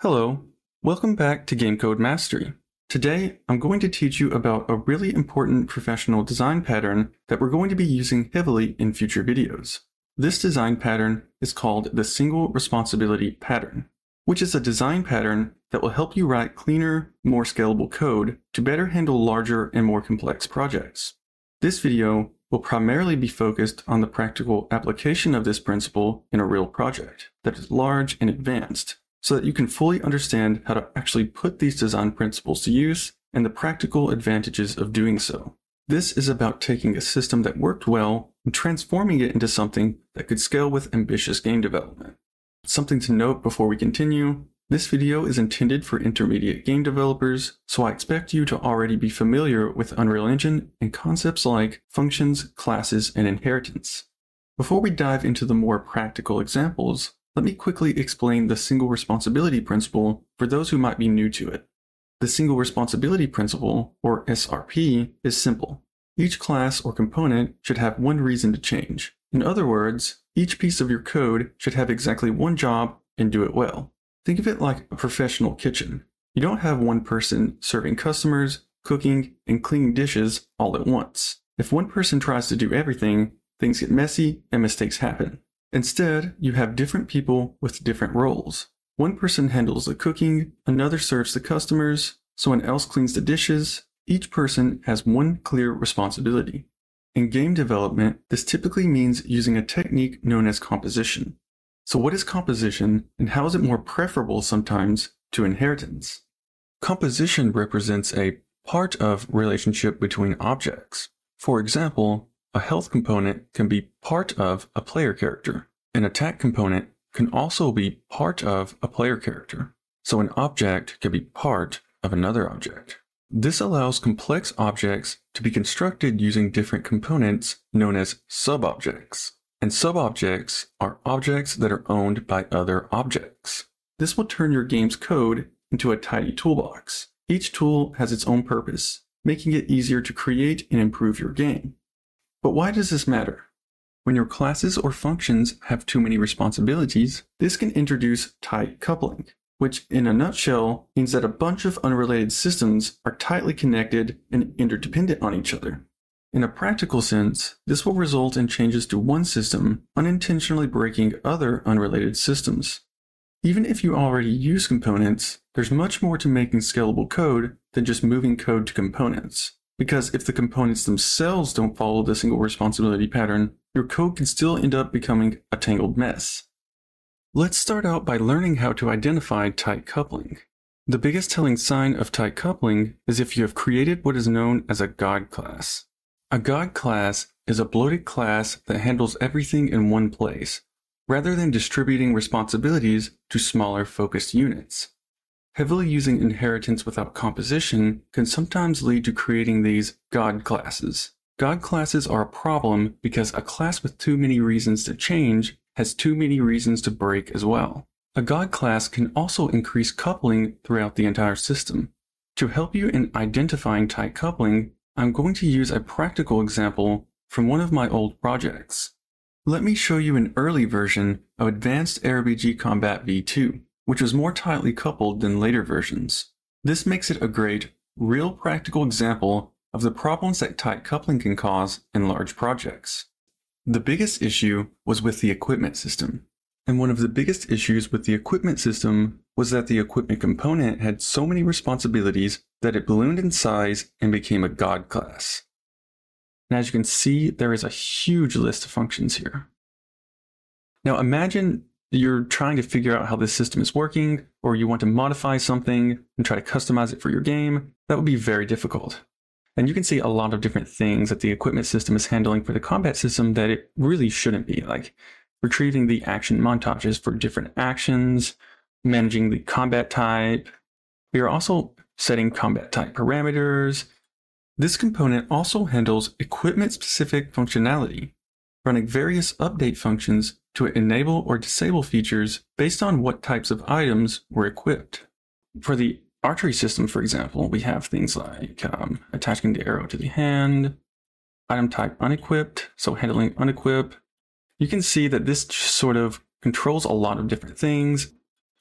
Hello, welcome back to Game Code Mastery. Today, I'm going to teach you about a really important professional design pattern that we're going to be using heavily in future videos. This design pattern is called the Single Responsibility Pattern, which is a design pattern that will help you write cleaner, more scalable code to better handle larger and more complex projects. This video will primarily be focused on the practical application of this principle in a real project that is large and advanced so that you can fully understand how to actually put these design principles to use and the practical advantages of doing so. This is about taking a system that worked well and transforming it into something that could scale with ambitious game development. Something to note before we continue, this video is intended for intermediate game developers, so I expect you to already be familiar with Unreal Engine and concepts like functions, classes, and inheritance. Before we dive into the more practical examples, let me quickly explain the single responsibility principle for those who might be new to it. The single responsibility principle, or SRP, is simple. Each class or component should have one reason to change. In other words, each piece of your code should have exactly one job and do it well. Think of it like a professional kitchen. You don't have one person serving customers, cooking, and cleaning dishes all at once. If one person tries to do everything, things get messy and mistakes happen. Instead, you have different people with different roles. One person handles the cooking, another serves the customers, someone else cleans the dishes. Each person has one clear responsibility. In game development, this typically means using a technique known as composition. So what is composition and how is it more preferable sometimes to inheritance? Composition represents a part of relationship between objects. For example, a health component can be part of a player character. An attack component can also be part of a player character. So an object can be part of another object. This allows complex objects to be constructed using different components known as subobjects. And subobjects are objects that are owned by other objects. This will turn your game's code into a tidy toolbox. Each tool has its own purpose, making it easier to create and improve your game. But why does this matter? When your classes or functions have too many responsibilities, this can introduce tight coupling, which in a nutshell means that a bunch of unrelated systems are tightly connected and interdependent on each other. In a practical sense, this will result in changes to one system unintentionally breaking other unrelated systems. Even if you already use components, there's much more to making scalable code than just moving code to components. Because if the components themselves don't follow the single responsibility pattern, your code can still end up becoming a tangled mess. Let's start out by learning how to identify tight coupling. The biggest telling sign of tight coupling is if you have created what is known as a God class. A God class is a bloated class that handles everything in one place, rather than distributing responsibilities to smaller focused units. Heavily using inheritance without composition can sometimes lead to creating these God classes. God classes are a problem because a class with too many reasons to change has too many reasons to break as well. A God class can also increase coupling throughout the entire system. To help you in identifying tight coupling, I'm going to use a practical example from one of my old projects. Let me show you an early version of Advanced ARPG Combat V2 which was more tightly coupled than later versions. This makes it a great, real practical example of the problems that tight coupling can cause in large projects. The biggest issue was with the equipment system. And one of the biggest issues with the equipment system was that the equipment component had so many responsibilities that it ballooned in size and became a God class. And as you can see, there is a huge list of functions here. Now imagine you're trying to figure out how this system is working, or you want to modify something and try to customize it for your game, that would be very difficult. And you can see a lot of different things that the equipment system is handling for the combat system that it really shouldn't be, like retrieving the action montages for different actions, managing the combat type. We are also setting combat type parameters. This component also handles equipment specific functionality, running various update functions to enable or disable features based on what types of items were equipped. For the archery system, for example, we have things like um, attaching the arrow to the hand, item type unequipped, so handling unequip. You can see that this sort of controls a lot of different things.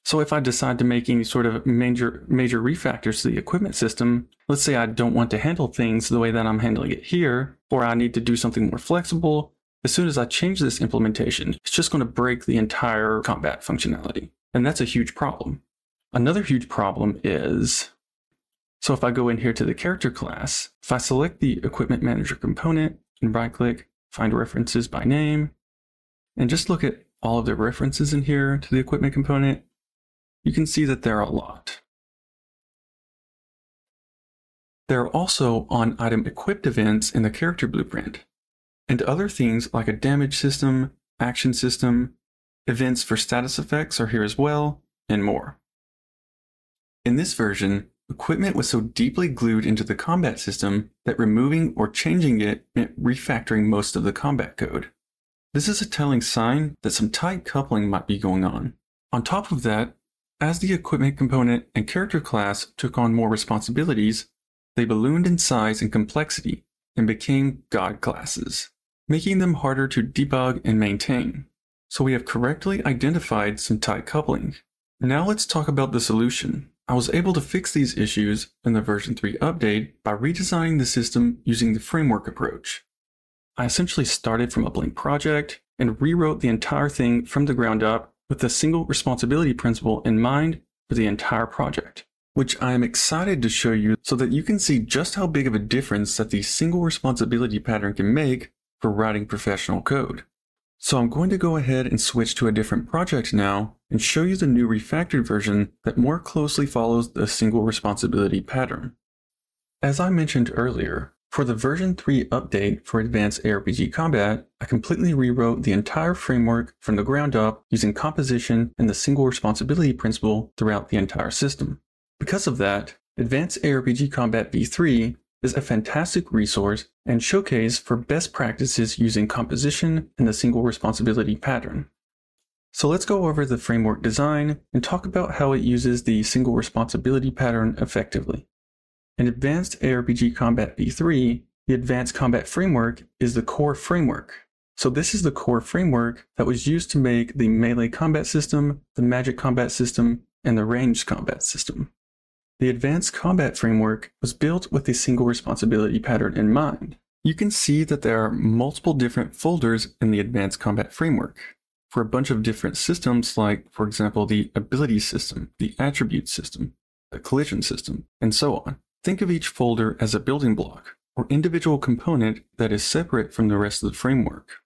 So if I decide to make any sort of major major refactors to the equipment system, let's say I don't want to handle things the way that I'm handling it here, or I need to do something more flexible, as soon as I change this implementation, it's just going to break the entire combat functionality. And that's a huge problem. Another huge problem is, so if I go in here to the character class, if I select the equipment manager component and right click, find references by name, and just look at all of the references in here to the equipment component, you can see that there are a lot. There are also on item equipped events in the character blueprint, and other things like a damage system, action system, events for status effects are here as well, and more. In this version, equipment was so deeply glued into the combat system that removing or changing it meant refactoring most of the combat code. This is a telling sign that some tight coupling might be going on. On top of that, as the equipment component and character class took on more responsibilities, they ballooned in size and complexity and became God classes, making them harder to debug and maintain. So we have correctly identified some tight coupling. Now let's talk about the solution. I was able to fix these issues in the version 3 update by redesigning the system using the framework approach. I essentially started from a blank project and rewrote the entire thing from the ground up with a single responsibility principle in mind for the entire project, which I am excited to show you so that you can see just how big of a difference that the single responsibility pattern can make for writing professional code. So I'm going to go ahead and switch to a different project now and show you the new refactored version that more closely follows the single responsibility pattern. As I mentioned earlier, for the version 3 update for Advanced ARPG Combat, I completely rewrote the entire framework from the ground up using composition and the single responsibility principle throughout the entire system. Because of that, Advanced ARPG Combat v3 is a fantastic resource and showcase for best practices using composition and the single responsibility pattern. So let's go over the framework design and talk about how it uses the single responsibility pattern effectively. In Advanced ARPG Combat v3, the Advanced Combat Framework is the core framework. So this is the core framework that was used to make the melee combat system, the magic combat system, and the ranged combat system. The Advanced Combat Framework was built with a single responsibility pattern in mind. You can see that there are multiple different folders in the Advanced Combat Framework for a bunch of different systems like, for example, the ability system, the attribute system, the collision system, and so on. Think of each folder as a building block, or individual component that is separate from the rest of the framework.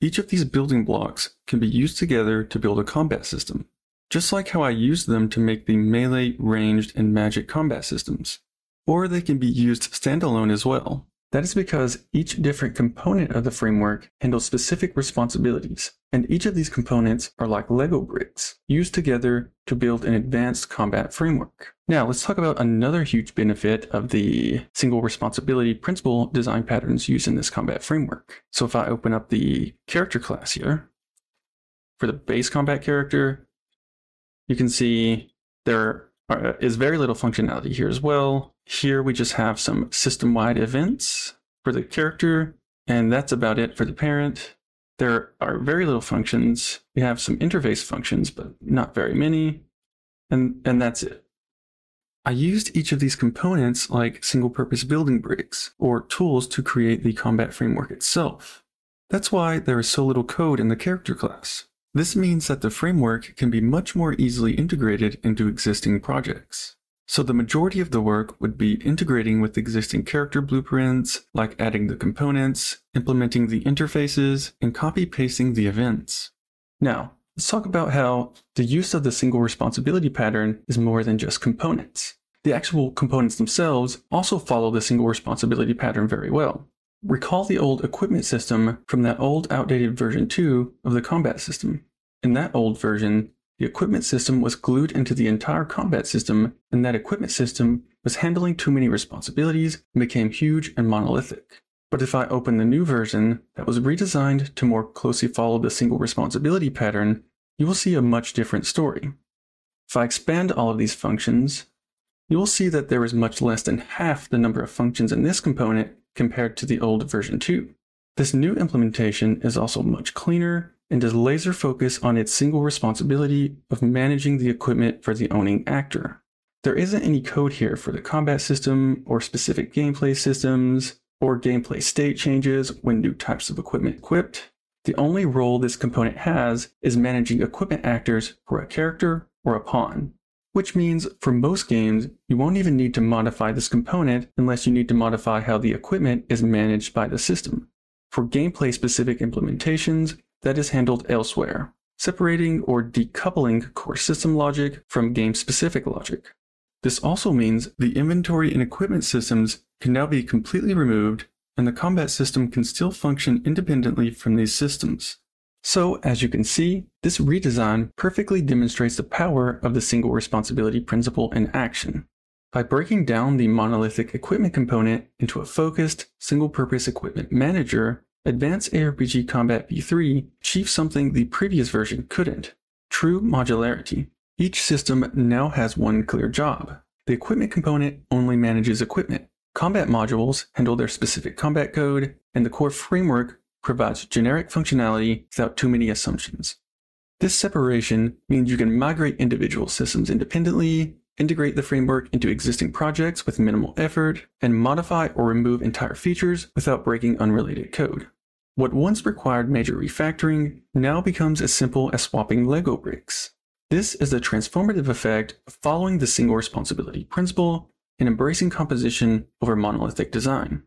Each of these building blocks can be used together to build a combat system, just like how I used them to make the melee, ranged, and magic combat systems. Or they can be used standalone as well. That is because each different component of the framework handles specific responsibilities, and each of these components are like Lego bricks, used together to build an advanced combat framework. Now, let's talk about another huge benefit of the single responsibility principle design patterns used in this combat framework. So if I open up the character class here, for the base combat character, you can see there uh, is very little functionality here as well. Here we just have some system-wide events for the character, and that's about it for the parent. There are very little functions. We have some interface functions, but not very many. And, and that's it. I used each of these components like single purpose building bricks or tools to create the combat framework itself. That's why there is so little code in the character class. This means that the framework can be much more easily integrated into existing projects. So the majority of the work would be integrating with existing character blueprints, like adding the components, implementing the interfaces, and copy-pasting the events. Now, let's talk about how the use of the single responsibility pattern is more than just components. The actual components themselves also follow the single responsibility pattern very well. Recall the old equipment system from that old outdated version 2 of the combat system. In that old version, the equipment system was glued into the entire combat system, and that equipment system was handling too many responsibilities and became huge and monolithic. But if I open the new version that was redesigned to more closely follow the single responsibility pattern, you will see a much different story. If I expand all of these functions, you will see that there is much less than half the number of functions in this component compared to the old version 2. This new implementation is also much cleaner and does laser focus on its single responsibility of managing the equipment for the owning actor. There isn't any code here for the combat system or specific gameplay systems or gameplay state changes when new types of equipment equipped. The only role this component has is managing equipment actors for a character or a pawn, which means for most games, you won't even need to modify this component unless you need to modify how the equipment is managed by the system. For gameplay specific implementations, that is handled elsewhere, separating or decoupling core system logic from game specific logic. This also means the inventory and equipment systems can now be completely removed and the combat system can still function independently from these systems. So, as you can see, this redesign perfectly demonstrates the power of the single responsibility principle in action. By breaking down the monolithic equipment component into a focused, single-purpose equipment manager, Advanced ARPG Combat V3 achieves something the previous version couldn't, true modularity. Each system now has one clear job. The equipment component only manages equipment. Combat modules handle their specific combat code, and the core framework provides generic functionality without too many assumptions. This separation means you can migrate individual systems independently, integrate the framework into existing projects with minimal effort, and modify or remove entire features without breaking unrelated code. What once required major refactoring now becomes as simple as swapping Lego bricks. This is the transformative effect of following the single responsibility principle and embracing composition over monolithic design.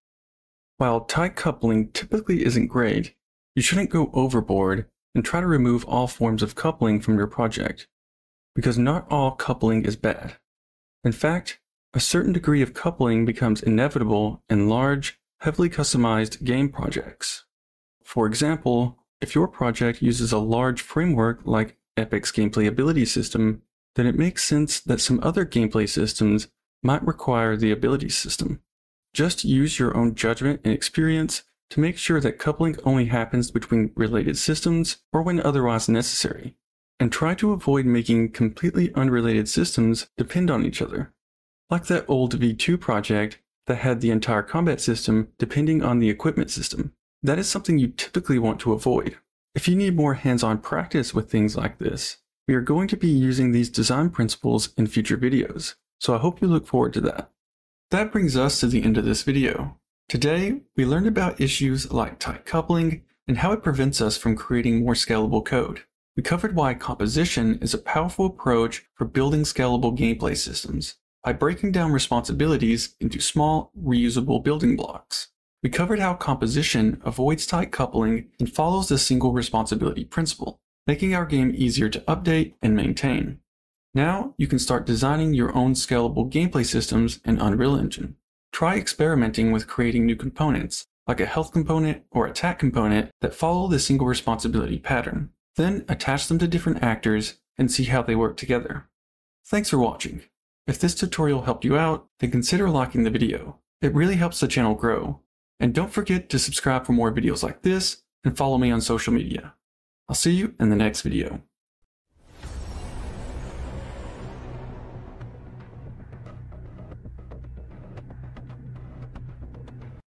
While tight coupling typically isn't great, you shouldn't go overboard and try to remove all forms of coupling from your project, because not all coupling is bad. In fact, a certain degree of coupling becomes inevitable in large, heavily customized game projects. For example, if your project uses a large framework like Epic's gameplay ability system, then it makes sense that some other gameplay systems might require the ability system. Just use your own judgment and experience to make sure that coupling only happens between related systems or when otherwise necessary. And try to avoid making completely unrelated systems depend on each other. Like that old V2 project that had the entire combat system depending on the equipment system. That is something you typically want to avoid. If you need more hands-on practice with things like this, we are going to be using these design principles in future videos, so I hope you look forward to that. That brings us to the end of this video. Today, we learned about issues like tight coupling and how it prevents us from creating more scalable code. We covered why composition is a powerful approach for building scalable gameplay systems by breaking down responsibilities into small, reusable building blocks. We covered how composition avoids tight coupling and follows the single responsibility principle, making our game easier to update and maintain. Now you can start designing your own scalable gameplay systems in Unreal Engine. Try experimenting with creating new components, like a health component or attack component that follow the single responsibility pattern. Then attach them to different actors and see how they work together. Thanks for watching. If this tutorial helped you out, then consider liking the video. It really helps the channel grow, and don't forget to subscribe for more videos like this and follow me on social media. I'll see you in the next video.